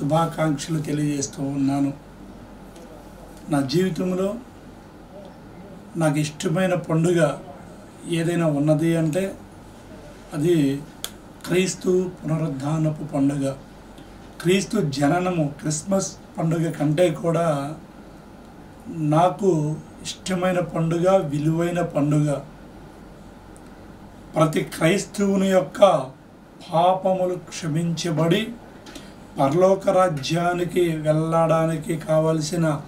శుభాకాంక్షలు తెలియజేస్తూ ఉన్నాను. నా జీవితంలో నాకు ఇష్టమైన పండుగ ఏదైనా ఉన్నది అంటే అది క్రీస్తు పునరుద్ధానపు పండుగ. క్రీస్తు జననము క్రిస్మస్ పండుగ కంటే కూడా నాకు ఇష్టమైన పండుగ విలువైన పండుగ. ప్రతి క్రైస్తవుని యొక్క పాపములు క్షమించబడి పరలోక రాజ్యానికి వెళ్ళడానికి కావలసిన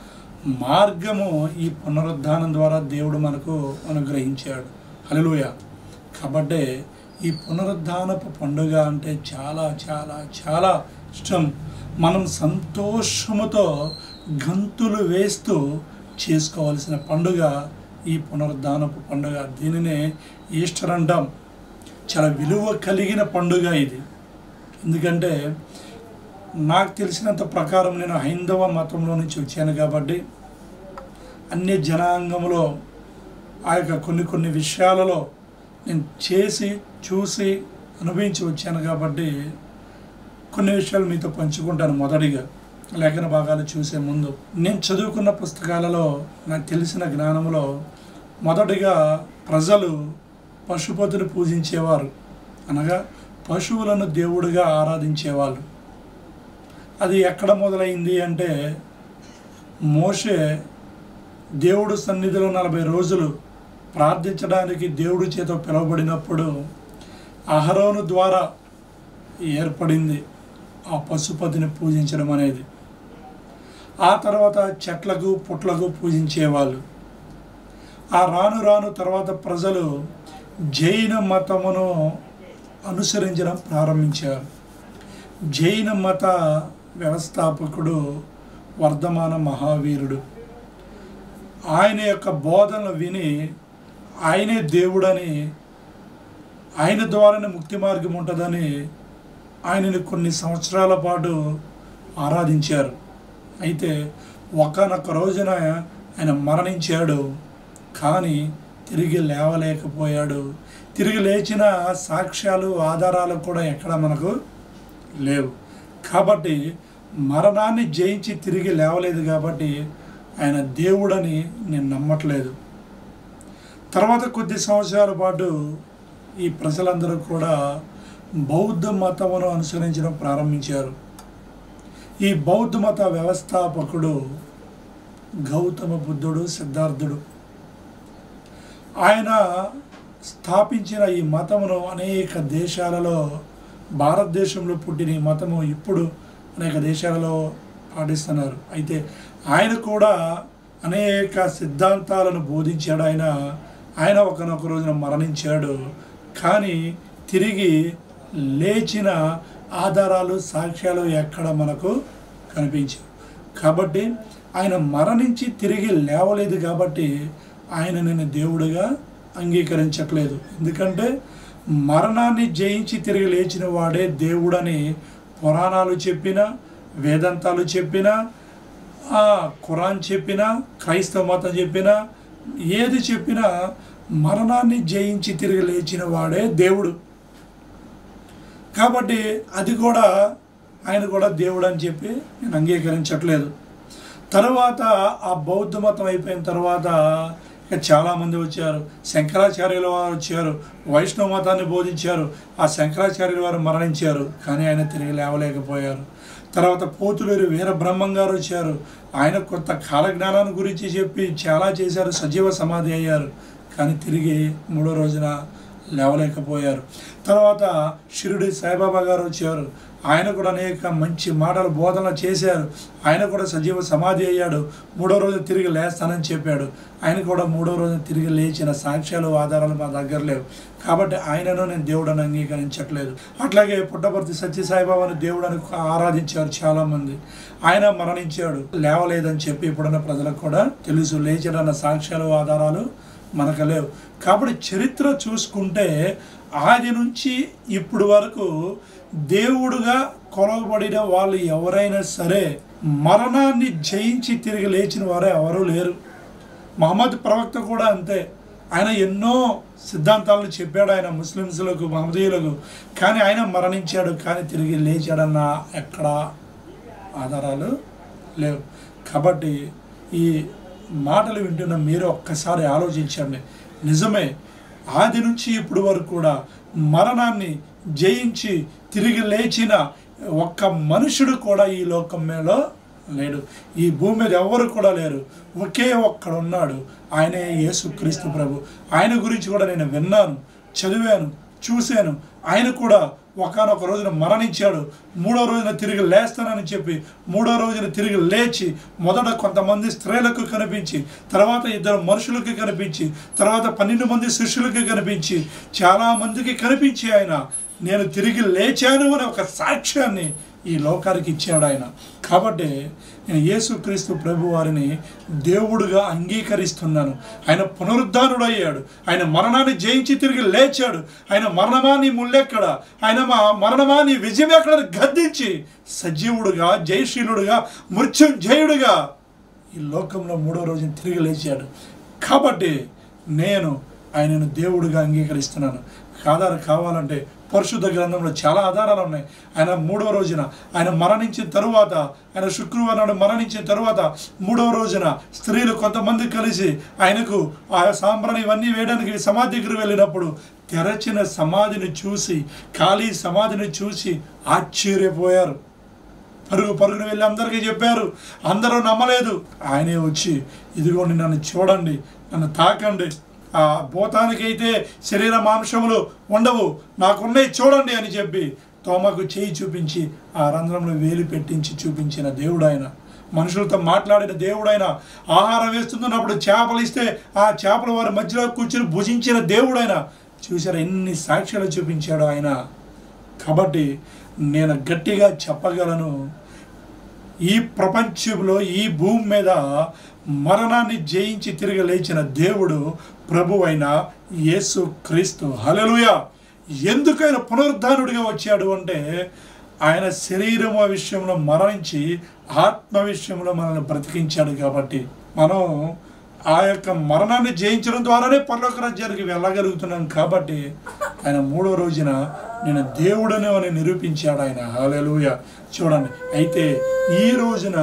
మార్గము ఈ పునరుద్ధానం ద్వారా దేవుడు మనకు అనుగ్రహించాడు. హల్లెలూయ. కాబట్టి ఈ పునరుద్ధానపు పండుగ అంటే చాలా చాలా చాలా ఇష్టం. మనం సంతోషముతో గంతులు వేస్తూ చేసుకోవాల్సిన పండుగ ఈ పునరుద్ధానపు పండుగ. దీనినే ఈస్టర్ అంటాం. చాలా విలువ కలిగిన పండుగ ఇది. ఎందుకంటే నాకు తెలిసినంత ప్రకారం నేను హైందవ మతంలో నుంచి వచ్చాను కాబట్టి అన్ని జనాంగంలో ఆ యొక్క కొన్ని కొన్ని విషయాలలో నేను చేసి చూసి అనుభవించి వచ్చాను కాబట్టి కొన్ని విషయాలు మీతో పంచుకుంటాను మొదటిగా. లేఖన భాగాలు చూసే ముందు. నేను చదువుకున్న పుస్తకాలలో నాకు తెలిసిన జ్ఞానంలో మొదటిగా ప్రజలు పశుపతిని పూజించేవారు అనగా పశువులను దేవుడిగా ఆరాధించేవాళ్ళు. అది ఎక్కడ మొదలైంది అంటే మోషే దేవుడు సన్నిధిలో నలభై రోజులు ప్రార్థించడానికి దేవుడి చేత పిలువబడినప్పుడు అహరోను ద్వారా ఏర్పడింది ఆ పశుపతిని పూజించడం అనేది. ఆ తర్వాత చెట్లకు పుట్లకు పూజించేవాళ్ళు. ఆ రాను రాను తర్వాత ప్రజలు జైన మతమును అనుసరించడం ప్రారంభించారు. జైన మత వ్యవస్థాపకుడు వర్ధమాన మహావీరుడు. ఆయన యొక్క బోధనలు విని ఆయనే దేవుడని ఆయన ద్వారానే ముక్తి మార్గం ఉంటుందని ఆయనని కొన్ని సంవత్సరాల పాటు ఆరాధించారు. అయితే ఒకనొక రోజున ఆయన మరణించాడు. కానీ తిరిగి లేవలేకపోయాడు. తిరిగి లేచిన సాక్ష్యాలు ఆధారాలు కూడా ఎక్కడ మనకు లేవు. కాబట్టి మరణాన్ని జయించి తిరిగి లేవలేదు కాబట్టి ఆయన దేవుడని నేను నమ్మట్లేదు. తర్వాత కొద్ది సంవత్సరాల పాటు ఈ ప్రజలందరూ కూడా బౌద్ధ మతమును అనుసరించడం ప్రారంభించారు. ఈ బౌద్ధ మత వ్యవస్థాపకుడు గౌతమ బుద్ధుడు సిద్ధార్థుడు. ఆయన స్థాపించిన ఈ మతమును అనేక దేశాలలో భారతదేశంలో పుట్టిన ఈ మతము ఇప్పుడు అనేక దేశాలలో పాటిస్తున్నారు. అయితే ఆయన కూడా అనేక సిద్ధాంతాలను బోధించాడు. ఆయన ఆయన ఒకనొక రోజున మరణించాడు. కానీ తిరిగి లేచిన ఆధారాలు సాక్ష్యాలు ఎక్కడ మనకు కనిపించవు. కాబట్టి ఆయన మరణించి తిరిగి లేవలేదు కాబట్టి ఆయన నేను దేవుడిగా అంగీకరించట్లేదు. ఎందుకంటే మరణాన్ని జయించి తిరిగి లేచిన వాడే దేవుడని పురాణాలు చెప్పిన వేదాంతాలు చెప్పిన ఆ, ఖురాన్ చెప్పిన క్రైస్తవ మతం చెప్పిన ఏది చెప్పినా మరణాన్ని జయించి తిరిగి లేచిన వాడే దేవుడు. కాబట్టి అది కూడా ఆయన కూడా దేవుడు అని చెప్పి నేను అంగీకరించట్లేదు. తర్వాత ఆ బౌద్ధ మతం అయిపోయిన తర్వాత ఇక చాలామంది వచ్చారు. శంకరాచార్యుల వారు వచ్చారు. వైష్ణవ మతాన్ని బోధించారు. ఆ శంకరాచార్యుల వారు మరణించారు. కానీ ఆయన తిరిగి లేవలేకపోయారు. తర్వాత పోతులేరు వీరబ్రహ్మం గారు వచ్చారు. ఆయన కొత్త కాలజ్ఞానాన్ని గురించి చెప్పి చాలా చేశారు. సజీవ సమాధి అయ్యారు. కానీ తిరిగి మూడో రోజున లేవలేకపోయారు. తర్వాత షిరిడి సాయిబాబా గారు వచ్చారు. ఆయన కూడా అనేక మంచి మాటలు బోధన చేశారు. ఆయన కూడా సజీవ సమాధి అయ్యాడు. మూడో రోజు తిరిగి లేస్తానని చెప్పాడు. ఆయన కూడా మూడో రోజు తిరిగి లేచిన సాక్ష్యాలు ఆధారాలు మా దగ్గర లేవు. కాబట్టి ఆయనను నేను దేవుడని అంగీకరించట్లేదు. అట్లాగే పుట్టపర్తి సత్యసాయిబాబాను దేవుడని ఆరాధించారు చాలామంది. ఆయన మరణించాడు. లేవలేదని చెప్పి ఇప్పుడున్న ప్రజలకు కూడా తెలుసు. లేచడన్న సాక్ష్యాలు ఆధారాలు మనకు లేవు. కాబట్టి చరిత్ర చూసుకుంటే ఆది నుంచి ఇప్పుడు వరకు దేవుడుగా కొలవబడిన వాళ్ళు ఎవరైనా సరే మరణాన్ని జయించి తిరిగి లేచిన వారే ఎవరూ లేరు. మహమ్మద్ ప్రవక్త కూడా అంతే. ఆయన ఎన్నో సిద్ధాంతాలను చెప్పాడు. ఆయన ముస్లిమ్స్లకు మహమ్మదీయులకు కానీ ఆయన మరణించాడు కానీ తిరిగి లేచాడన్న ఎక్కడ ఆధారాలు లేవు. కాబట్టి ఈ మాటలు వింటున్న మీరు ఒక్కసారి ఆలోచించండి. నిజమే ఆది నుంచి ఇప్పుడు వరకు కూడా మరణాన్ని జయించి తిరిగి లేచిన ఒక్క మనుషుడు కూడా ఈ లోకం మీద లేడు. ఈ భూమి మీద ఎవరు కూడా లేరు. ఒకే ఒక్కడున్నాడు. ఆయనే యేసుక్రీస్తు ప్రభు. ఆయన గురించి కూడా నేను విన్నాను చదివాను చూశాను. ఆయన కూడా ఒకనొక రోజున మరణించాడు. మూడో రోజున తిరిగి లేస్తానని చెప్పి మూడో రోజున తిరిగి లేచి మొదట కొంతమంది స్త్రీలకు కనిపించి తర్వాత ఇద్దరు మనుషులకు కనిపించి తర్వాత పన్నెండు మంది శిష్యులకు కనిపించి చాలా మందికి కనిపించి ఆయన నేను తిరిగి లేచాను అని ఒక సాక్ష్యాన్ని ఈ లోకానికి ఇచ్చాడు ఆయన. కాబట్టి నేను యేసుక్రీస్తు ప్రభు వారిని దేవుడుగా అంగీకరిస్తున్నాను. ఆయన పునరుద్ధానుడయ్యాడు. ఆయన మరణాన్ని జయించి తిరిగి లేచాడు. ఆయన మరణమాని ముళ్ళెక్కడ ఆయన మా మరణమాన్ని విజయం ఎక్కడ? గద్దించి సజీవుడుగా జయశీలుడుగా మృత్యుంజయుడుగా ఈ లోకంలో మూడో రోజున తిరిగి లేచాడు. కాబట్టి నేను ఆయనను దేవుడిగా అంగీకరిస్తున్నాను. ఆధారం కావాలంటే పరిశుద్ధ గ్రంథంలో చాలా ఆధారాలు ఉన్నాయి. ఆయన మూడో రోజున ఆయన మరణించిన తరువాత ఆయన శుక్రవారం నాడు మరణించిన తరువాత మూడో రోజున స్త్రీలు కొంతమంది కలిసి ఆయనకు ఆ సాంబ్రాన్ని ఇవన్నీ వేయడానికి సమాధి దగ్గర వెళ్ళినప్పుడు తెరచిన సమాధిని చూసి ఖాళీ సమాధిని చూసి ఆశ్చర్యపోయారు. పరుగు పరుగున వెళ్ళి అందరికీ చెప్పారు అందరూ నమ్మలేదు. ఆయనే వచ్చి ఇదిగోండి నన్ను చూడండి నన్ను తాకండి. భూతానికైతే శరీర మాంసములు ఉండవు. నాకున్నాయి చూడండి అని చెప్పి తోమకు చేయి చూపించి ఆ రంధ్రంలో వేలు పెట్టించి చూపించిన దేవుడు ఆయన మనుషులతో మాట్లాడిన దేవుడైన ఆహారం వేస్తున్నప్పుడు చేపలు ఇస్తే ఆ చేపలు వారి మధ్యలో కూర్చుని భుజించిన దేవుడైన చూసారా ఎన్ని సాక్ష్యాలు చూపించాడు ఆయన. కాబట్టి నేను గట్టిగా చెప్పగలను ఈ ప్రపంచంలో ఈ భూమి మీద మరణాన్ని జయించి తిరిగి లేచిన దేవుడు ప్రభు అయిన యేసు క్రీస్తు. హలలుయ ఎందుకైనా పునరుద్ధానుడిగా వచ్చాడు అంటే ఆయన శరీరం విషయంలో మరణించి ఆత్మ విషయంలో మనల్ని బ్రతికించాడు కాబట్టి మనం ఆ యొక్క మరణాన్ని జయించడం ద్వారానే పరలోక రాజ్యానికి వెళ్ళగలుగుతున్నాం కాబట్టి ఆయన మూడో రోజున నేను దేవుడను అని నిరూపించాడు ఆయన. హల్లెలూయా! చూడండి. అయితే ఈ రోజున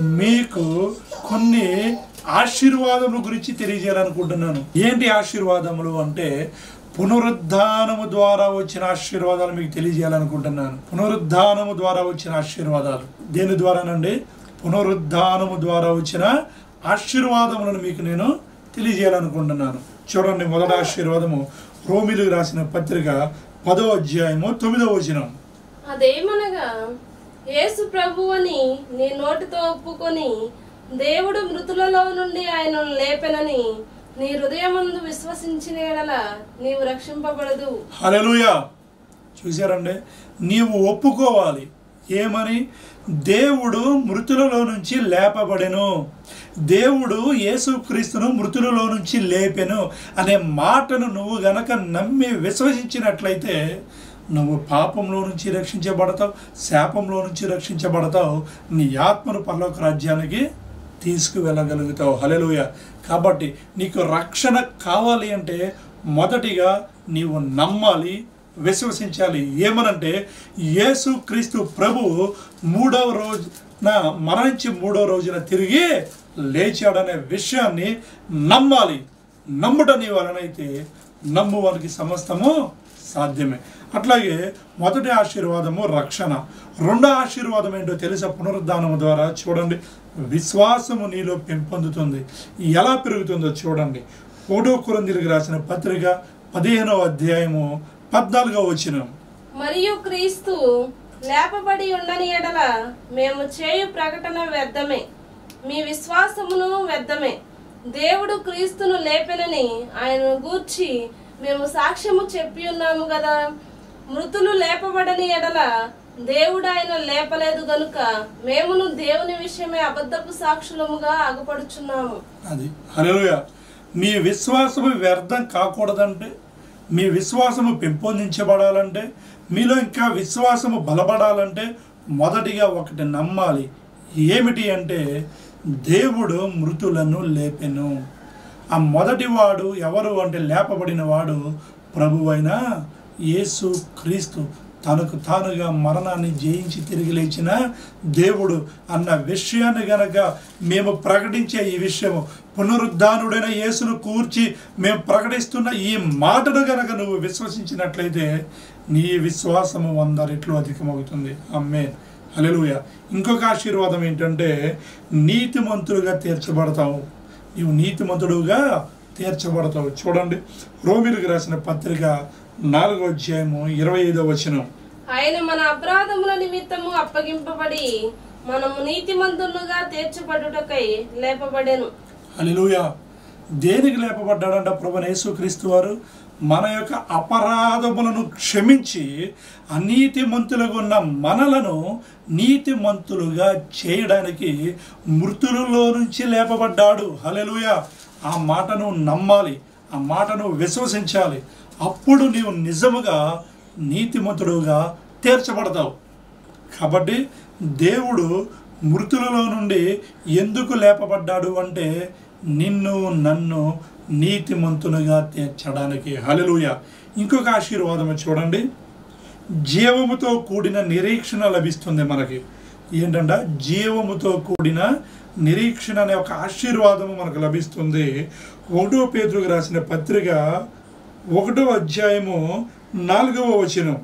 మీకు కొన్ని ఆశీర్వాదముల గురించి తెలియజేయాలనుకుంటున్నాను. ఏంటి ఆశీర్వాదములు అంటే పునరుద్ధానము ద్వారా వచ్చిన ఆశీర్వాదాలు మీకు తెలియజేయాలనుకుంటున్నాను. పునరుద్ధానము ద్వారా వచ్చిన ఆశీర్వాదాలు. దేని ద్వారానండి? పునరుద్ధానము ద్వారా వచ్చిన ఆశీర్వాదములను మీకు నేను తెలియజేయాలనుకుంటున్నాను. చూడండి మొదటి ఆశీర్వాదము. రోమిలు రాసిన పత్రిక పదో అధ్యాయము తొమ్మిదో వచనం. అదేమనగా యేసు ప్రభు అని నీ నోటితో ఒప్పుకొని దేవుడు మృతులలో నుండి ఆయనను లేపెనని నీ హృదయమందు విశ్వసించిన ఎడల నీవు రక్షింపబడదు. హల్లెలూయా. చూశారండి? నీవు ఒప్పుకోవాలి. ఏమని? దేవుడు మృతులలో నుంచి లేపబడెను. దేవుడు యేసుక్రీస్తును మృతులలో నుంచి లేపెను అనే మాటను నువ్వు గనక నమ్మి విశ్వసించినట్లయితే నువ్వు పాపంలో నుంచి రక్షించబడతావు శాపంలో నుంచి రక్షించబడతావు నీ ఆత్మను పరలోక రాజ్యానికి తీసుకువెళ్ళగలుగుతావు. హలెలుయ కాబట్టి నీకు రక్షణ కావాలి అంటే మొదటిగా నీవు నమ్మాలి విశ్వసించాలి. ఏమనంటే యేసు క్రీస్తు ప్రభు మూడవ రోజున మరణించి మూడవ రోజున తిరిగి లేచాడనే విషయాన్ని నమ్మాలి. నమ్ముట నీ వలనైతే నమ్ము వారికి సమస్తము సాధ్యమే. అట్లాగే మొదటి ఆశీర్వాదము రక్షణ. రెండో ఆశీర్వాదం ఏంటో తెలుసా? పునరుద్ధానం ద్వారా చూడండి. విశ్వాసము నీలో పెంపొందుతుంది. ఎలా పెరుగుతుందో చూడండి. ఒకటో కురందిరికి రాసిన పత్రిక పదిహేనవ అధ్యాయము పద్నాలుగో వచ్చిన మరియు క్రీస్తు లేపబడి ఉండని ఎడల మేము చేయు ప్రకటన వ్యర్థమే. మీ విశ్వాసమును వ్యర్థమే. దేవుడు క్రీస్తును లేపెనని ఆయనను గూర్చి మేము సాక్ష్యము చెప్పి ఉన్నాము కదా మృతులు లేపబడని ఎడల దేవుడు ఆయన లేపలేదు గనుక మేమును దేవుని విషయమే అబద్ధపు సాక్షులముగా అగపడుచున్నాము అది. హలోయ మీ విశ్వాసము వ్యర్థం కాకూడదంటే మీ విశ్వాసము పెంపొందించబడాలంటే మీలో ఇంకా విశ్వాసము బలపడాలంటే మొదటిగా ఒకటి నమ్మాలి. ఏమిటి అంటే దేవుడు మృతులను లేపెను. ఆ మొదటివాడు ఎవరు అంటే లేపబడిన వాడు ప్రభువైన యేసు క్రీస్తు తనకు తానుగా మరణాన్ని జయించి తిరిగి లేచిన దేవుడు అన్న విషయాన్ని గనక మేము ప్రకటించే ఈ విషయము పునరుద్ధానుడైన యేసును కూర్చి మేము ప్రకటిస్తున్న ఈ మాటను గనక నువ్వు విశ్వసించినట్లయితే నీ విశ్వాసము వంద రెట్లు అధికమవుతుంది. అమ్మే అలెలుయ ఇంకొక ఆశీర్వాదం ఏంటంటే నీతిమంతులుగా తీర్చబడతావు. నీవు నీతిమంతుడుగా తీర్చబడతావు. చూడండి. రోమిలకు రాసిన పత్రిక నాలుగో అధ్యాయము ఇరవై ఐదో వచనం. ఆయన మన అపరాధముల నిమిత్తము అప్పగింపబడి మనము నీతిమంతులుగా తీర్చబడుటకై లేపబడెను. హల్లెలూయా. దేనికి లేపబడ్డాడంట ప్రభు యేసుక్రీస్తు వారు? మన యొక్క అపరాధములను క్షమించి అనీతిమంతులుగా ఉన్న మనలను నీతిమంతులుగా చేయడానికి మృతులలో నుంచి లేపబడ్డాడు. హల్లెలూయా. ఆ మాటను నమ్మాలి ఆ మాటను విశ్వసించాలి. అప్పుడు నీవు నిజముగా నీతిమంతుడుగా తీర్చబడతావు. కాబట్టి దేవుడు మృతులలో నుండి ఎందుకు లేపబడ్డాడు అంటే నిన్ను నన్ను నీతిమంతునిగా తీర్చడానికి. హలలుయ ఇంకొక ఆశీర్వాదం చూడండి. జీవముతో కూడిన నిరీక్షణ లభిస్తుంది మనకి. ఏంటంటే జీవముతో కూడిన నిరీక్షణ అనే ఒక ఆశీర్వాదము మనకు లభిస్తుంది. ఒకటో పేతురుకు రాసిన పత్రిక ఒకటో అధ్యాయము నాలుగవ వచనం.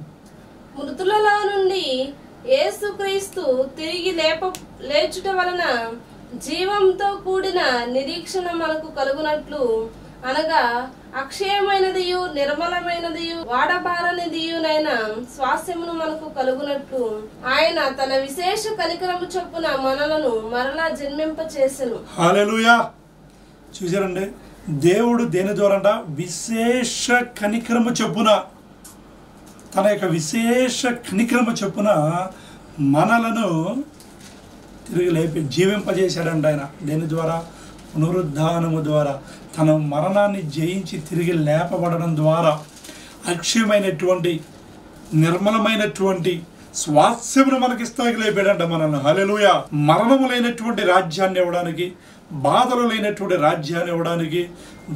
మృతులలో నుండి యేసుక్రీస్తు తిరిగి లేప లేచుట వలన జీవంతో కూడిన నిరీక్షణ మనకు కలుగునట్లు అనగా అక్షయమైనదియు నిర్మలమైనదియు వాడబారనిదియునైన స్వాస్యమును మనకు కలుగునట్లు. ఆయన తన విశేష కలికరము చొప్పున మనలను మరలా జన్మింప చేసెను చూసారండి దేవుడు దేని ద్వారంట? విశేష కనికరము చొప్పున. తన యొక్క విశేష కనికరము చొప్పున మనలను తిరిగి లేపి జీవింపజేశాడండి ఆయన. దేని ద్వారా? పునరుద్ధానము ద్వారా తన మరణాన్ని జయించి తిరిగి లేపబడడం ద్వారా అక్షయమైనటువంటి నిర్మలమైనటువంటి స్వాస్థ్యమును మనకి ఇస్తాకి లేపాడంట మనల్ని. హలెలుయ మరణము లేనటువంటి రాజ్యాన్ని ఇవ్వడానికి బాధలు లేనటువంటి రాజ్యాన్ని ఇవ్వడానికి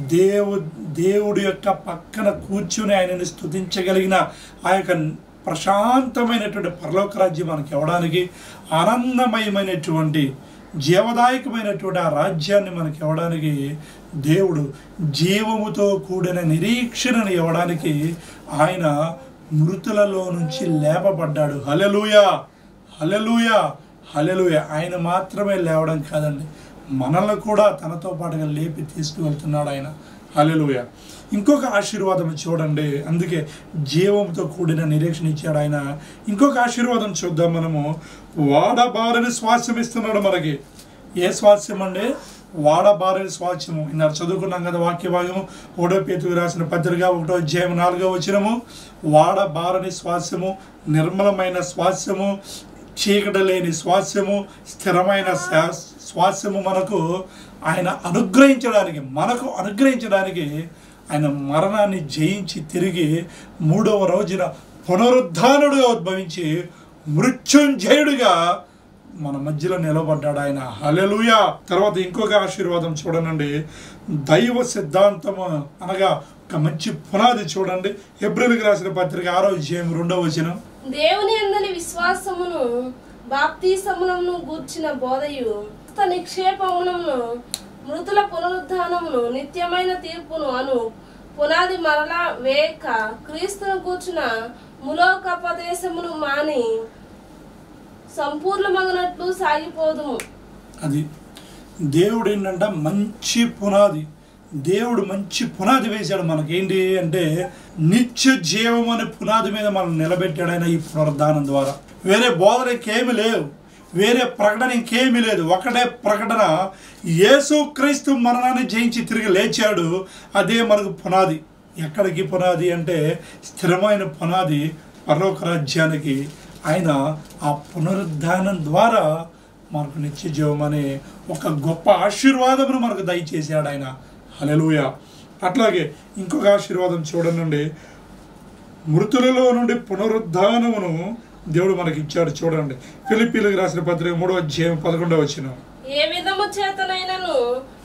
దేవు దేవుడి యొక్క పక్కన కూర్చుని ఆయనని స్తుతించగలిగిన ఆ యొక్క ప్రశాంతమైనటువంటి పరలోక రాజ్యం మనకి ఇవ్వడానికి ఆనందమయమైనటువంటి జీవదాయకమైనటువంటి ఆ రాజ్యాన్ని మనకి ఇవ్వడానికి దేవుడు జీవముతో కూడిన నిరీక్షణను ఇవ్వడానికి ఆయన మృతులలో నుంచి లేపబడ్డాడు. హలెలుయా హలెలుయా హలెలుయా ఆయన మాత్రమే లేవడం కాదండి. మనల్ని కూడా తనతో పాటుగా లేపి తీసుకువెళ్తున్నాడు ఆయన. అలెలుయ ఇంకొక ఆశీర్వాదం చూడండి. అందుకే జీవంతో కూడిన నిరీక్షణ ఇచ్చాడు ఆయన. ఇంకొక ఆశీర్వాదం చూద్దాం మనము. వాడబారని స్వాస్యం ఇస్తున్నాడు మనకి. ఏ స్వాస్యం అండి? వాడబారని స్వాస్యము ఇన్నారు చదువుకున్నాం కదా వాక్య భాగము ఓడో పేతుకు రాసిన పత్రిక ఒకటో అధ్యాయం నాలుగో వచ్చినము వాడబారని స్వాస్యము నిర్మలమైన స్వాస్యము చీకట లేని స్వాస్యము స్థిరమైన స్వాస్యము మనకు ఆయన అనుగ్రహించడానికి మనకు అనుగ్రహించడానికి ఆయన మరణాన్ని జయించి తిరిగి మూడవ రోజున పునరుద్ధానుడుగా ఉద్భవించి మృత్యుంజయుడిగా మన మధ్యలో నిలబడ్డాడు ఆయన. హలెలుయా తర్వాత ఇంకొక ఆశీర్వాదం చూడనండి దైవ సిద్ధాంతము అనగా ఒక మంచి పునాది చూడండి. ఏప్రిల్కి రాసిన పత్రిక ఆరో అధ్యాయం రెండవ వచనం. దేవుని అందరి విశ్వాసమును బాప్తీసములను గూర్చిన బోధయు క్రీస్తు మృతుల పునరుద్ధానమును నిత్యమైన తీర్పును అను పునాది మరలా వేక క్రీస్తును కూర్చున్న ములోకపదేశమును మాని సంపూర్ణమగినట్లు సాగిపోదుము. అది దేవుడు ఏంటంటే మంచి పునాది. దేవుడు మంచి పునాది వేశాడు మనకేంటి అంటే నిత్య జీవం అనే పునాది మీద మనం నిలబెట్టాడు ఆయన ఈ పునరుద్ధానం ద్వారా. వేరే బోధన ఇంకేమి లేవు. వేరే ప్రకటన ఇంకేమీ లేదు. ఒకటే ప్రకటన యేసుక్రీస్తు మరణాన్ని జయించి తిరిగి లేచాడు. అదే మనకు పునాది. ఎక్కడికి పునాది అంటే స్థిరమైన పునాది పరలోక రాజ్యానికి. ఆయన ఆ పునరుద్ధానం ద్వారా మనకు నిత్య జీవం అనే ఒక గొప్ప ఆశీర్వాదమును మనకు దయచేశాడు ఆయన. హలెలూయ అట్లాగే ఇంకొక ఆశీర్వాదం చూడండి. మృతులలో నుండి పునరుద్ధానమును దేవుడు మనకి ఇచ్చాడు చూడండి. ఫిలిపీలకు రాసిన పత్రిక మూడో అధ్యాయం పదకొండవ వచ్చిన ఏ విధము చేతనైనను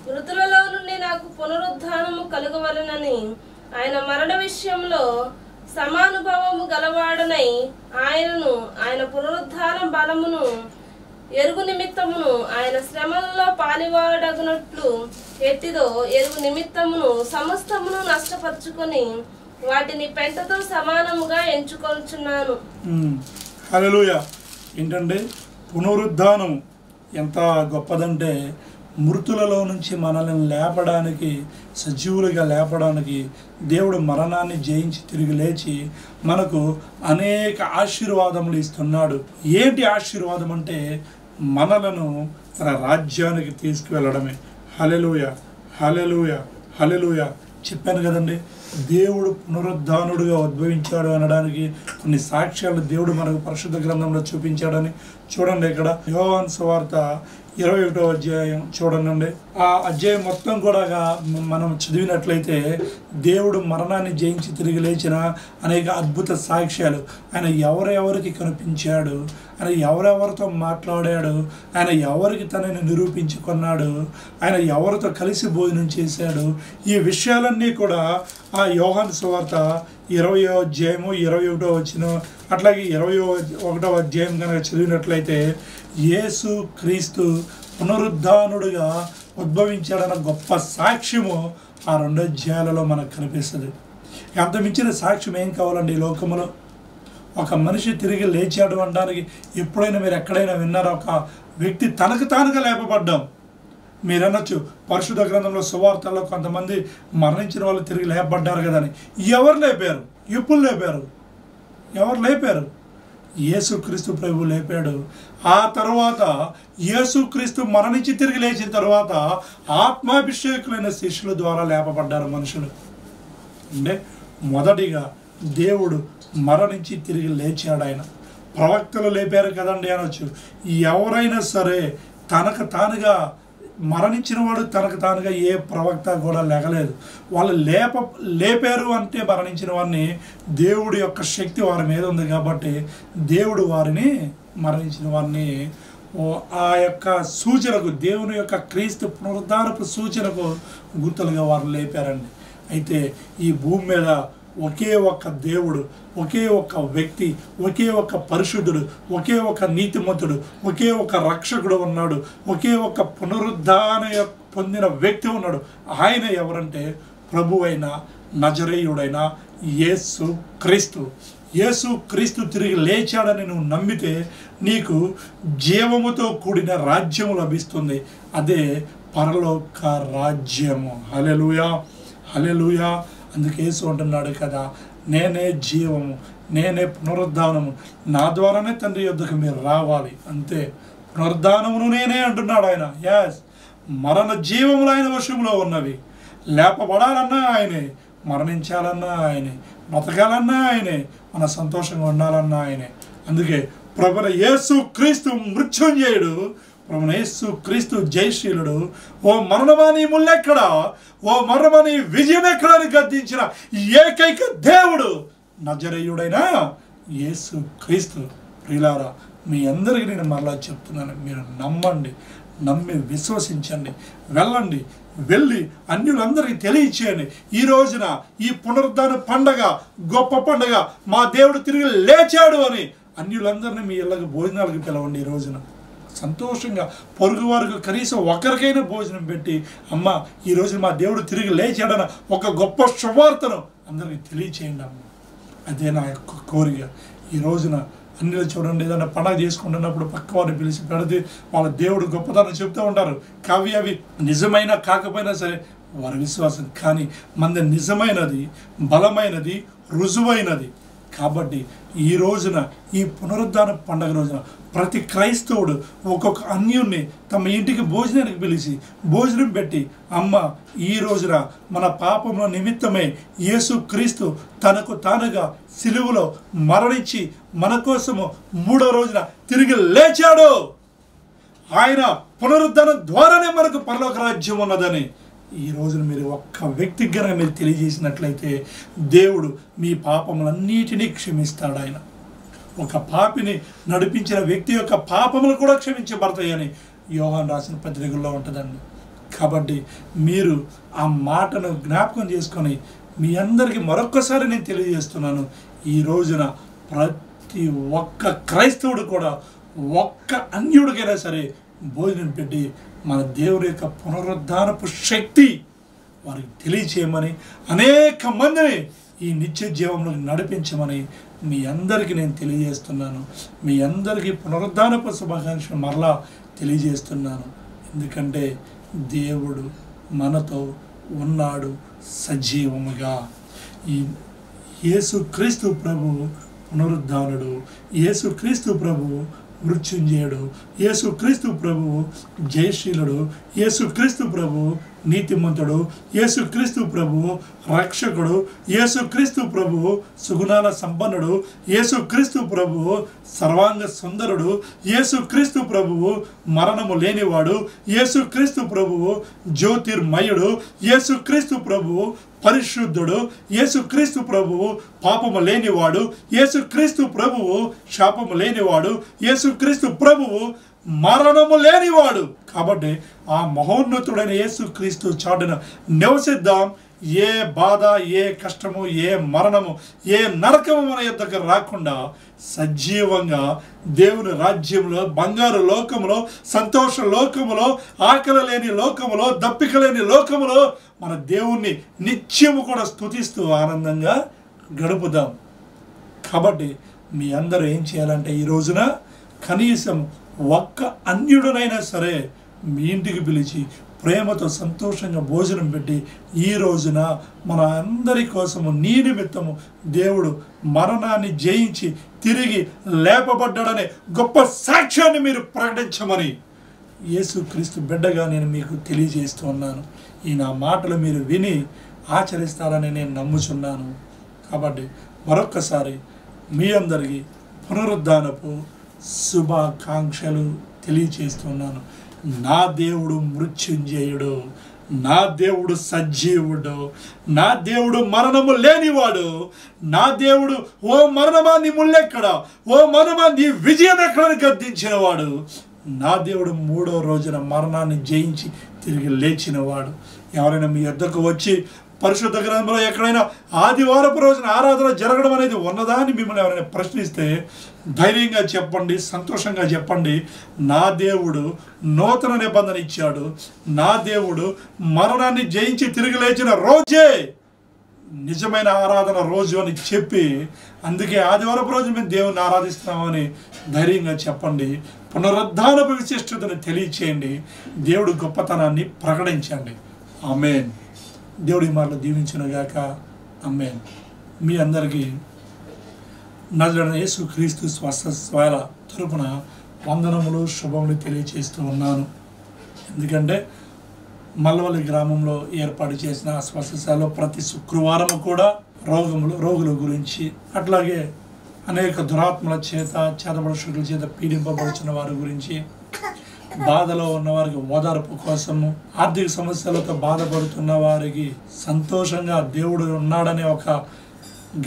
మృతులలో నుండి నాకు పునరుద్ధానము కలుగవలనని ఆయన మరణ విషయంలో సమానుభవము గలవాడనై ఆయనను ఆయన పునరుద్ధాన బలమును ఎరుగు నిమిత్తమును ఆయన శ్రమల్లో పాలివాడగనట్లు ఎట్టిదో ఎరుగు నిమిత్తమును సమస్తమును నష్టపరుచుకొని వాటిని పెంటతో సమానముగా ఎంచుకొనుచున్నాను హలోయ ఏంటంటే పునరుద్ధానం ఎంత గొప్పదంటే మృతులలో నుంచి మనల్ని లేపడానికి సజీవులుగా లేపడానికి దేవుడు మరణాన్ని జయించి తిరిగి లేచి మనకు అనేక ఆశీర్వాదములు ఇస్తున్నాడు. ఏంటి ఆశీర్వాదం అంటే మనలను తన రాజ్యానికి తీసుకువెళ్ళడమే. హలెలుయ హలెలుయ హలెలుయ చెప్పాను కదండి దేవుడు పునరుద్ధానుడుగా ఉద్భవించాడు అనడానికి కొన్ని సాక్ష్యాలు దేవుడు మనకు పరిశుద్ధ గ్రంథంలో చూపించాడని చూడండి ఇక్కడ. యోహాన్ సువార్త ఇరవై ఒకటో అధ్యాయం చూడండి. ఆ అధ్యాయం మొత్తం కూడా మనం చదివినట్లయితే దేవుడు మరణాన్ని జయించి తిరిగి లేచిన అనేక అద్భుత సాక్ష్యాలు. ఆయన ఎవరెవరికి కనిపించాడు? ఆయన ఎవరెవరితో మాట్లాడాడు? ఆయన ఎవరికి తనని నిరూపించుకున్నాడు? ఆయన ఎవరితో కలిసి భోజనం చేశాడు? ఈ విషయాలన్నీ కూడా ఆ యోహాన్ సువార్త ఇరవయో అధ్యాయము ఇరవై ఒకటో వచ్చిన అట్లాగే ఇరవై ఒకటో అధ్యాయం కనుక చదివినట్లయితే యేసు క్రీస్తు పునరుద్ధానుడుగా ఉద్భవించాడన్న గొప్ప సాక్ష్యము ఆ రెండు అధ్యాయాలలో మనకు కనిపిస్తుంది. అంత మించిన సాక్ష్యం ఏం కావాలండి ఈ లోకములో? ఒక మనిషి తిరిగి లేచాడు అనడానికి ఎప్పుడైనా మీరు ఎక్కడైనా విన్నారా? ఒక వ్యక్తి తనకు తానుగా లేపబడ్డాం. మీరు అనొచ్చు పరిశుద్ధ గ్రంథంలో సువార్తల్లో కొంతమంది మరణించిన వాళ్ళు తిరిగి లేపబడ్డారు కదా అని ఎవరు లేపారు? ఎప్పుడు లేపారు? ఎవరు లేపారు? యేసుక్రీస్తు ప్రభు లేపాడు. ఆ తర్వాత యేసుక్రీస్తు మరణించి తిరిగి లేచిన తర్వాత ఆత్మాభిషేకులైన శిష్యుల ద్వారా లేపబడ్డారు మనుషులు. అంటే మొదటిగా దేవుడు మరణించి తిరిగి లేచాడు ఆయన. ప్రవక్తలు లేపారు కదండి అనొచ్చు. ఎవరైనా సరే తనకు తానుగా మరణించిన వాడు తనకు తానుగా ఏ ప్రవక్త కూడా లేగలేదు. వాళ్ళు లేప లేపారు అంటే మరణించిన వారిని దేవుడి యొక్క శక్తి వారి మీద ఉంది కాబట్టి దేవుడు వారిని మరణించిన వారిని. ఓ ఆ యొక్క సూచనకు దేవుని యొక్క క్రీస్తు పునరుద్ధారపు సూచనకు గుర్తులుగా వారు లేపారండి. అయితే ఈ భూమి మీద ఒకే ఒక్క దేవుడు ఒకే ఒక్క వ్యక్తి ఒకే ఒక్క పరిశుద్ధుడు ఒకే ఒక నీతిమంతుడు ఒకే ఒక రక్షకుడు ఉన్నాడు ఒకే ఒక్క పునరుద్ధాన పొందిన వ్యక్తి ఉన్నాడు. ఆయన ఎవరంటే ప్రభు అయిన నజరేయుడైన యేసు క్రీస్తు. యేసు క్రీస్తు తిరిగి లేచాడని నువ్వు నమ్మితే నీకు జీవముతో కూడిన రాజ్యము లభిస్తుంది. అదే పరలోక రాజ్యము. హలెలుయా హలెలుయా అందుకే యేసు అంటున్నాడు కదా నేనే జీవము నేనే పునరుద్ధానము. నా ద్వారానే తండ్రి యొద్దకు మీరు రావాలి. అంతే. పునరుద్ధానమును నేనే అంటున్నాడు ఆయన. యాస్ మరణ జీవములు ఆయన వశంలో ఉన్నవి. లేపబడాలన్నా ఆయనే మరణించాలన్నా ఆయనే బ్రతకాలన్నా ఆయనే మన సంతోషంగా ఉండాలన్నా ఆయనే. అందుకే ప్రభుల యేసు క్రీస్తు మృత్యుంజయుడు ప్రభున యేసు క్రీస్తు జయశీలుడు ఓ మరణమాని ముల్లెక్కడ? ఓ మరణమాని విజయం ఎక్కడని గద్దించిన ఏకైక దేవుడు నజరేయుడైన యేసు క్రీస్తు. ప్రియులారా మీ అందరికీ నేను మరలా చెప్తున్నాను. మీరు నమ్మండి నమ్మి విశ్వసించండి వెళ్ళండి వెళ్ళి అన్యులందరికీ తెలియచేయండి. ఈ రోజున ఈ పునరుద్ధాన పండగ గొప్ప పండగ మా దేవుడు తిరిగి లేచాడు అని అన్యులందరినీ మీ ఇళ్ళకి భోజనాలకు పిలవండి ఈ రోజున. సంతోషంగా పొరుగు వారికి కనీసం ఒకరికైనా భోజనం పెట్టి అమ్మ ఈరోజు మా దేవుడు తిరిగి లేచాడన్న ఒక గొప్ప శుభార్తను అందరికీ తెలియచేయండి అమ్మ. అదే నా యొక్క కోరిక. ఈ రోజున అన్ని చూడండి ఏదైనా పండగ చేసుకుంటున్నప్పుడు పక్క వారిని పిలిచి పెడితే వాళ్ళ దేవుడు గొప్పతనం చెప్తూ ఉంటారు. కావి అవి నిజమైన కాకపోయినా సరే వారి విశ్వాసం. కానీ మంది నిజమైనది బలమైనది రుజువైనది. కాబట్టి ఈ రోజున ఈ పునరుద్ధాన పండగ రోజున ప్రతి క్రైస్తవుడు ఒక్కొక్క అన్యుణ్ణి తమ ఇంటికి భోజనానికి పిలిచి భోజనం పెట్టి అమ్మ ఈ రోజున మన పాపముల నిమిత్తమే యేసు క్రీస్తు తనకు తానుగా సిలువలో మరణించి మన కోసము మూడో రోజున తిరిగి లేచాడు. ఆయన పునరుద్ధరణ ద్వారానే మనకు పరలోక రాజ్యం ఉన్నదని ఈ రోజున మీరు ఒక్క వ్యక్తిగా మీరు తెలియజేసినట్లయితే దేవుడు మీ పాపములన్నిటినీ క్షమిస్తాడు ఆయన. ఒక పాపిని నడిపించిన వ్యక్తి యొక్క పాపములు కూడా క్షమించబడతాయని యోహాన్ రాసిన పత్రికల్లో ఉంటుందండి. కాబట్టి మీరు ఆ మాటను జ్ఞాపకం చేసుకొని మీ అందరికీ మరొక్కసారి నేను తెలియజేస్తున్నాను. ఈ రోజున ప్రతి ఒక్క క్రైస్తవుడు కూడా ఒక్క అన్యుడికైనా సరే భోజనం పెట్టి మన దేవుని యొక్క పునరుద్ధానపు శక్తి వారికి తెలియచేయమని అనేక మందిని ఈ నిత్య జీవంలో నడిపించమని మీ అందరికీ నేను తెలియజేస్తున్నాను. మీ అందరికీ పునరుద్ధానపు శుభాకాంక్షలు మరలా తెలియజేస్తున్నాను. ఎందుకంటే దేవుడు మనతో ఉన్నాడు సజీవముగా. ఈ యేసుక్రీస్తు ప్రభు పునరుద్ధానుడు. యేసుక్రీస్తు ప్రభు మృత్యుంజయుడు. యేసుక్రీస్తు ప్రభు జయశీలుడు. యేసుక్రీస్తు ప్రభు నీతిమంతుడు. యేసుక్రీస్తు ప్రభు రక్షకుడు. యేసుక్రీస్తు ప్రభు సుగుణాల సంపన్నుడు. యేసుక్రీస్తు ప్రభు సర్వాంగ సుందరుడు. యేసుక్రీస్తు ప్రభువు మరణము లేనివాడు. యేసుక్రీస్తు ప్రభువు జ్యోతిర్మయుడు. యేసుక్రీస్తు ప్రభువు పరిశుద్ధుడు యేసుక్రీస్తు ప్రభువు పాపము లేనివాడు యేసుక్రీస్తు ప్రభువు శాపము లేనివాడు యేసుక్రీస్తు ప్రభువు మరణము లేనివాడు. కాబట్టి ఆ మహోన్నతుడైన యేసుక్రీస్తు చాటున నివసిద్దాం. ఏ బాధ ఏ కష్టము ఏ మరణము ఏ నరకము మన యొక్కకు రాకుండా సజీవంగా దేవుని రాజ్యంలో బంగారు లోకములో సంతోష లోకములో ఆకలి లేని లోకములో దప్పిక లేని లోకములో మన దేవుణ్ణి నిత్యము కూడా స్తుతిస్తూ ఆనందంగా గడుపుదాం. కాబట్టి మీ అందరూ ఏం చేయాలంటే ఈ రోజున కనీసం ఒక్క అన్యుడనైనా సరే మీ ఇంటికి పిలిచి ప్రేమతో సంతోషంగా భోజనం పెట్టి ఈ రోజున మన అందరి కోసము నీ నిమిత్తము దేవుడు మరణాన్ని జయించి తిరిగి లేపబడ్డాడనే గొప్ప సాక్ష్యాన్ని మీరు ప్రకటించమని యేసుక్రీస్తు బిడ్డగా నేను మీకు తెలియజేస్తూ ఉన్నాను. ఈ నా మాటలు మీరు విని ఆచరిస్తారని నేను నమ్ముచున్నాను. కాబట్టి మరొక్కసారి మీ అందరికీ పునరుద్ధానపు శుభాకాంక్షలు తెలియజేస్తున్నాను నా దేవుడు మృత్యుంజయుడు నా దేవుడు సజీవుడు నా దేవుడు మరణము లేనివాడు నా దేవుడు ఓ మరణమా నీ ముళ్ళెక్కడ ఓ మరణమా నీ విజయం ఎక్కడని గద్దించినవాడు నా దేవుడు మూడో రోజున మరణాన్ని జయించి తిరిగి లేచినవాడు. ఎవరైనా మీ యొద్దకు వచ్చి పరిశుద్ధ గ్రంథంలో ఎక్కడైనా ఆదివారపు రోజున ఆరాధన జరగడం అనేది ఉన్నదా అని మిమ్మల్ని ఎవరైనా ప్రశ్నిస్తే ధైర్యంగా చెప్పండి సంతోషంగా చెప్పండి. నా దేవుడు నూతన నిబంధన ఇచ్చాడు. నా దేవుడు మరణాన్ని జయించి తిరిగి లేచిన రోజే నిజమైన ఆరాధన రోజు అని చెప్పి అందుకే ఆదివారపు రోజు మేము దేవుని ఆరాధిస్తున్నామని ధైర్యంగా చెప్పండి. పునరుద్ధానపు విశిష్టతను తెలియచేయండి. దేవుడు గొప్పతనాన్ని ప్రకటించండి. ఆమెన్. దేవుడి మాటలు దీవించునుగాక అమ్మే మీ అందరికీ నజరన యేసు క్రీస్తు స్వస్థ స్వాల తరపున వందనములు శుభములు తెలియచేస్తూ ఉన్నాను. ఎందుకంటే మల్లవల్లి గ్రామంలో ఏర్పాటు చేసిన స్వస్థశాలలో ప్రతి శుక్రవారం కూడా రోగములు రోగుల గురించి అట్లాగే అనేక దురాత్మల చేత చేతబడుషుల చేత పీడింపబడుచున్న వారి గురించి బాధలో ఉన్న వారికి ఓదార్పు కోసము ఆర్థిక సమస్యలతో బాధపడుతున్న వారికి సంతోషంగా దేవుడు ఉన్నాడనే ఒక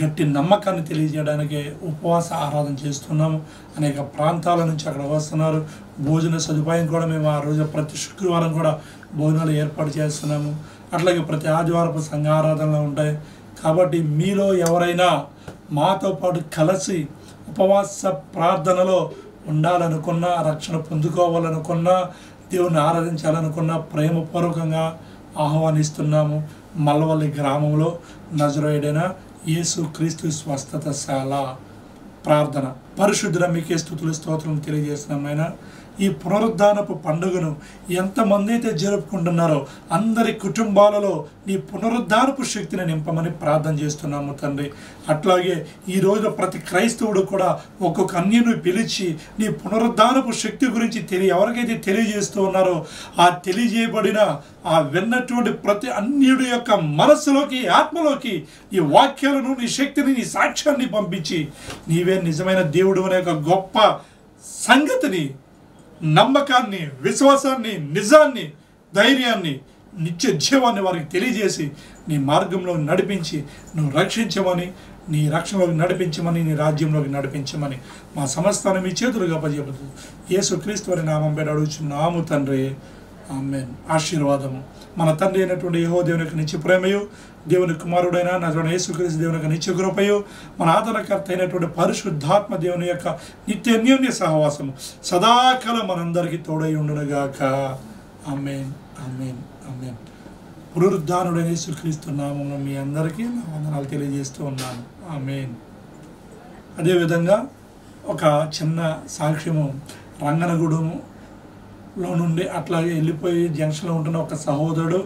గట్టి నమ్మకాన్ని తెలియజేయడానికి ఉపవాస ఆరాధన చేస్తున్నాము. అనేక ప్రాంతాల నుంచి అక్కడ వస్తున్నారు. భోజన సదుపాయం కూడా మేము ఆ రోజు ప్రతి శుక్రవారం కూడా భోజనాలు ఏర్పాటు చేస్తున్నాము. అట్లాగే ప్రతి ఆదివారపు సంఘ ఆరాధనలు ఉంటాయి. కాబట్టి మీలో ఎవరైనా మాతో పాటు కలిసి ఉపవాస ప్రార్థనలో ఉండాలనుకున్నా రక్షణ పొందుకోవాలనుకున్నా దేవుని ఆరాధించాలనుకున్నా ప్రేమపూర్వకంగా ఆహ్వానిస్తున్నాము మల్లవల్లి గ్రామంలో నజరేడైన యేసు క్రీస్తు స్వస్థతశాల ప్రార్థన. పరిశుద్ధుల మీకే స్థుతులు స్తోత్రం తెలియజేసిన ఈ పునరుద్ధానపు పండుగను ఎంతమంది అయితే జరుపుకుంటున్నారో అందరి కుటుంబాలలో నీ పునరుద్ధానపు శక్తిని నింపమని ప్రార్థన చేస్తున్నాము తండ్రి. అట్లాగే ఈరోజు ప్రతి క్రైస్తవుడు కూడా ఒక్కొక్క అన్యను పిలిచి నీ పునరుద్ధానపు శక్తి గురించి తెలియ ఎవరికైతే తెలియజేస్తూ ఉన్నారో ఆ తెలియజేయబడిన ఆ విన్నటువంటి ప్రతి అన్యుడి యొక్క మనస్సులోకి ఆత్మలోకి ఈ వాక్యాలను నీ శక్తిని నీ సాక్ష్యాన్ని పంపించి నీవే నిజమైన దేవుడు అనే ఒక గొప్ప సంగతిని నమ్మకాన్ని విశ్వాసాన్ని నిజాన్ని ధైర్యాన్ని నిత్య జీవాన్ని వారికి తెలియజేసి నీ మార్గంలో నడిపించి నువ్వు రక్షించమని నీ రక్షణలోకి నడిపించమని నీ రాజ్యంలోకి నడిపించమని మా సమస్తాన్ని మీ చేతులుగా పనిచేయబడుతుంది యేసు క్రీస్తు అని నామం పేరు అడుగుచున్నాము తండ్రి. ఆమె ఆశీర్వాదము. మన తండ్రి అయినటువంటి యహో దేవుని నిత్య ప్రేమయు దేవుని కుమారుడైన నజరుడైన యేసుక్రీస్తు దేవుని యొక్క నిత్య కృపయు మన ఆదరణకర్త అయినటువంటి పరిశుద్ధాత్మ దేవుని యొక్క నిత్య అన్యోన్య సహవాసము సదాకాలం మనందరికీ తోడై ఉండునుగాక. అమ్మేన్ ఆమెన్ అమ్మేన్ పునరుద్ధానుడైన యేసుక్రీస్తు నామంలో మీ అందరికీ నా వందనాలు తెలియజేస్తూ ఉన్నాను. ఆమెన్. అదేవిధంగా ఒక చిన్న సాక్ష్యము రంగనగూడెంలో నుండి అట్లాగే వెళ్ళిపోయి జంక్షన్లో ఉంటున్న ఒక సహోదరుడు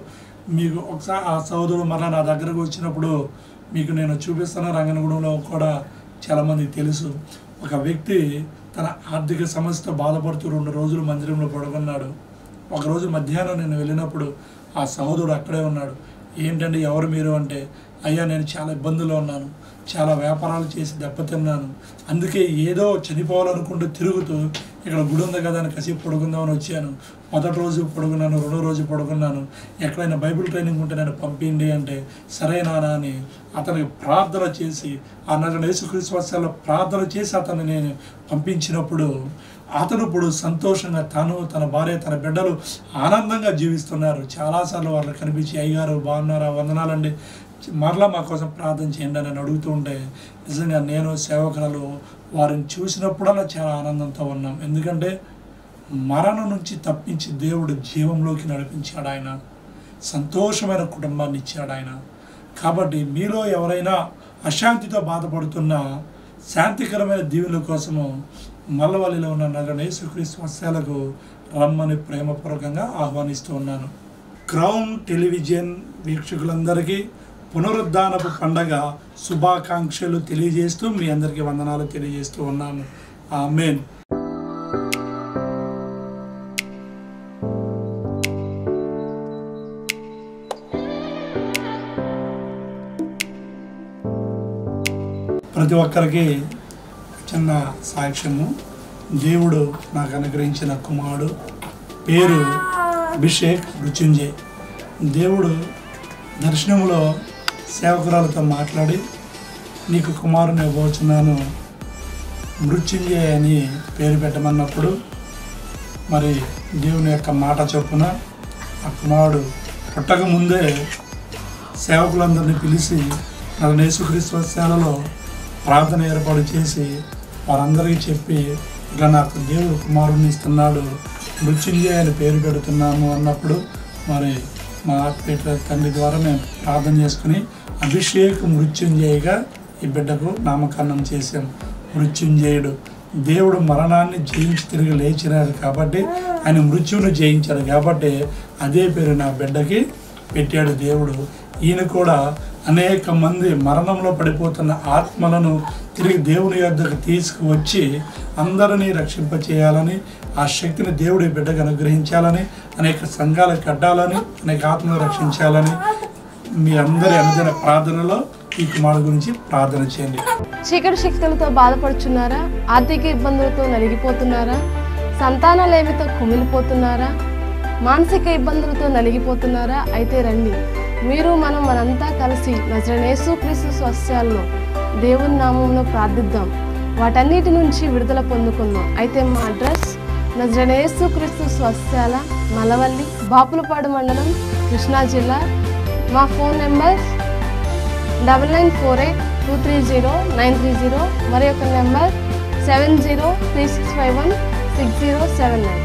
మీకు ఒకసారి ఆ సోదరుడు మరలా నా దగ్గరకు వచ్చినప్పుడు మీకు నేను చూపిస్తాను రంగనగూడెంలో కూడా చాలామందికి తెలుసు. ఒక వ్యక్తి తన ఆర్థిక సమస్యతో బాధపడుతూ రెండు రోజులు మందిరంలో పడుకున్నాడు. ఒకరోజు మధ్యాహ్నం నేను వెళ్ళినప్పుడు ఆ సహోదరుడు అక్కడే ఉన్నాడు. ఏంటంటే ఎవరు మీరు? అంటే అయ్యా నేను చాలా ఇబ్బందుల్లో ఉన్నాను. చాలా వ్యాపారాలు చేసి దెబ్బతిన్నాను. అందుకే ఏదో చనిపోవాలనుకుంటూ తిరుగుతూ ఇక్కడ గుడి ఉంది కదా అని కసి పడుకుందామని వచ్చాను. మొదటి రోజు పడుకున్నాను రెండో రోజు పడుకున్నాను. ఎక్కడైనా బైబిల్ ట్రైనింగ్ ఉంటే నన్ను పంపిండి అంటే సరేనా అని అతనికి ప్రార్థన చేసి ఆ నగర యేసుక్రీస్తు ప్రార్థన చేసి అతన్ని నేను పంపించినప్పుడు అతను ఇప్పుడు సంతోషంగా తను తన భార్య తన బిడ్డలు ఆనందంగా జీవిస్తున్నారు. చాలాసార్లు వాళ్ళకి కనిపించి అయ్యారు బాగున్నారా? వందనాలండి. మరలా మా కోసం ప్రార్థన చేయండి అని అడుగుతూ ఉంటే నిజంగా నేను సేవకులలో వారిని చూసినప్పుడల్లా చాలా ఆనందంతో ఉన్నాం. ఎందుకంటే మరణం నుంచి తప్పించి దేవుడు జీవంలోకి నడిపించాడు ఆయన. సంతోషమైన కుటుంబాన్ని ఇచ్చాడు ఆయన. కాబట్టి మీలో ఎవరైనా అశాంతితో బాధపడుతున్న శాంతికరమైన దీవుల కోసము మల్లవల్లిలో ఉన్న నగర యేసుక్రీస్తు రమ్మని ప్రేమపూర్వకంగా ఆహ్వానిస్తూ ఉన్నాను. క్రౌన్ టెలివిజన్ వీక్షకులందరికీ పునరుద్ధానపు పండగ శుభాకాంక్షలు తెలియజేస్తూ మీ అందరికీ వందనాలు తెలియజేస్తూ ఉన్నాను. ఆమెన్. ప్రతి ఒక్కరికి చిన్న సాక్ష్యము. దేవుడు నాకు అనుగ్రహించిన కుమారుడు. పేరు అభిషేక్ మృత్యుంజయ్. దేవుడు దర్శనంలో సేవకురాలతో మాట్లాడి నీకు కుమారుని ఇవ్వబోతున్నాను మృత్యుంజయ అని పేరు పెట్టమన్నప్పుడు మరి దేవుని యొక్క మాట చొప్పున ఆ కుమారుడు పుట్టక ముందే సేవకులందరినీ పిలిచి నాకు యేసుక్రీస్తు సేవలో ప్రార్థన ఏర్పాటు చేసి వారందరికీ చెప్పి ఇలా నాకు దేవుడు కుమారుడిని ఇస్తున్నాడు మృత్యుంజయ అని పేరు పెడుతున్నాము అన్నప్పుడు మరి మా ఆత్మీయ తండ్రి ద్వారా మేము ప్రార్థన చేసుకుని అభిషేక్ మృత్యుంజయగా ఈ బిడ్డకు నామకరణం చేశాం. మృత్యుంజయుడు. దేవుడు మరణాన్ని జయించి తిరిగి లేచినాడు కాబట్టి ఆయన మృత్యువును జయించాడు కాబట్టి అదే పేరు నా బిడ్డకి పెట్టాడు దేవుడు. ఈయన కూడా అనేక మంది మరణంలో పడిపోతున్న ఆత్మలను తిరిగి దేవుని యొద్దకు తీసుకువచ్చి అందరినీ రక్షింపచేయాలని ఆ శక్తిని దేవుడి బిడ్డకు అనుగ్రహించాలని అనేక సంఘాలు కట్టాలని అనేక ఆత్మలు రక్షించాలని మీ అందరి అనుదిన ప్రార్థనలో ఈ కుమారుడు గురించి ప్రార్థన చేయండి. చీకటి శక్తులతో బాధపడుచున్నారా? ఆర్థిక ఇబ్బందులతో నలిగిపోతున్నారా? సంతానలేమితో కుమిలిపోతున్నారా? మానసిక ఇబ్బందులతో నలిగిపోతున్నారా? అయితే రండి. మీరు మనం మనంతా కలిసి నజరనేసు క్రీస్తు స్వస్యాలను దేవుని నామంలో ప్రార్థిద్దాం. వాటన్నిటి నుంచి విడుదల పొందుకుందాం. అయితే మా అడ్రస్ నజరనేసు క్రీస్తు స్వస్యాల మలవల్లి బాపులపాడు మండలం కృష్ణా జిల్లా మా phone number double nine four eight two three zero nine three zero మరి యొక్క number seven zero three six five one six zero seven nine.